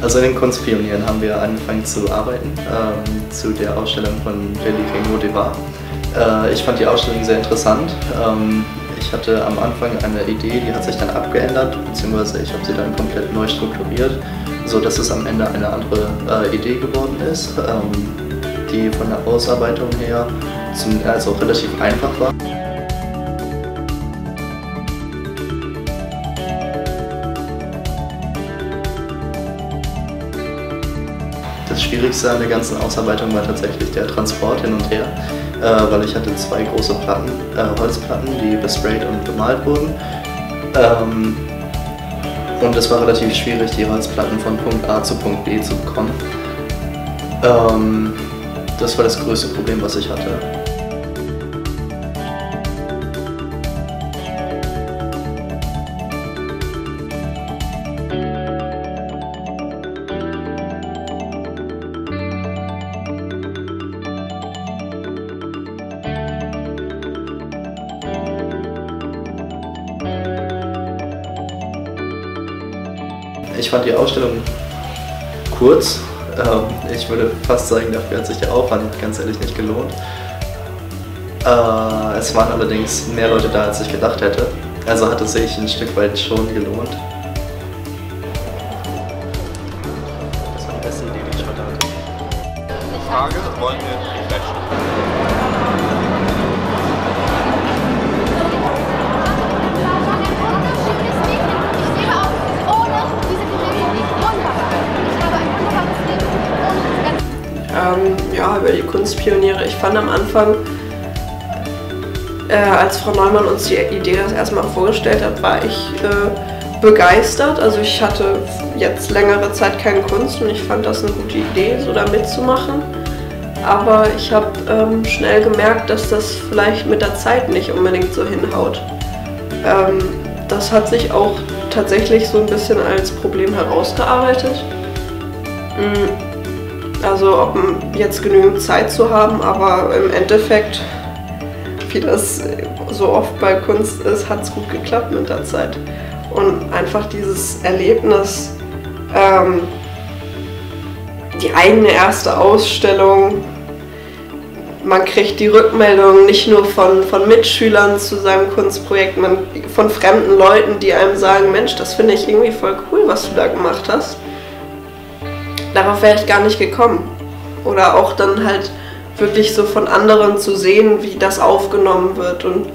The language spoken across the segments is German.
Also in den Kunstpionieren haben wir angefangen zu arbeiten ähm, zu der Ausstellung von Delique Modeva. Äh, ich fand die Ausstellung sehr interessant. Ähm, ich hatte am Anfang eine Idee, die hat sich dann abgeändert, beziehungsweise ich habe sie dann komplett neu strukturiert, sodass es am Ende eine andere äh, Idee geworden ist, ähm, die von der Ausarbeitung her zum, also relativ einfach war. Das Schwierigste an der ganzen Ausarbeitung war tatsächlich der Transport hin und her, äh, weil ich hatte zwei große Platten, äh, Holzplatten, die besprayt und bemalt wurden. Ähm, und es war relativ schwierig, die Holzplatten von Punkt A zu Punkt B zu bekommen. Ähm, das war das größte Problem, was ich hatte. Ich fand die Ausstellung kurz. Ähm, ich würde fast sagen, dafür hat sich der Aufwand ganz ehrlich nicht gelohnt. Äh, es waren allerdings mehr Leute da, als ich gedacht hätte. Also hat es sich ein Stück weit schon gelohnt. Das war die beste Idee, die ich heute hatte. Frage, wollen wir flashen? Kunstpioniere. Ich fand am Anfang, äh, als Frau Neumann uns die Idee das erstmal vorgestellt hat, war ich äh, begeistert. Also ich hatte jetzt längere Zeit keine Kunst und ich fand das eine gute Idee, so da mitzumachen. Aber ich habe ähm, schnell gemerkt, dass das vielleicht mit der Zeit nicht unbedingt so hinhaut. Ähm, das hat sich auch tatsächlich so ein bisschen als Problem herausgearbeitet. Mhm also ob jetzt genügend Zeit zu haben, aber im Endeffekt, wie das so oft bei Kunst ist, hat es gut geklappt mit der Zeit. Und einfach dieses Erlebnis, ähm, die eigene erste Ausstellung, man kriegt die Rückmeldung nicht nur von, von Mitschülern zu seinem Kunstprojekt, man, von fremden Leuten, die einem sagen, Mensch, das finde ich irgendwie voll cool, was du da gemacht hast darauf wäre ich gar nicht gekommen. Oder auch dann halt wirklich so von anderen zu sehen, wie das aufgenommen wird. Und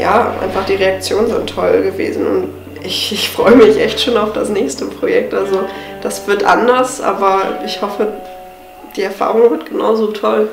ja, einfach die Reaktionen sind toll gewesen. Und ich, ich freue mich echt schon auf das nächste Projekt. Also das wird anders, aber ich hoffe, die Erfahrung wird genauso toll.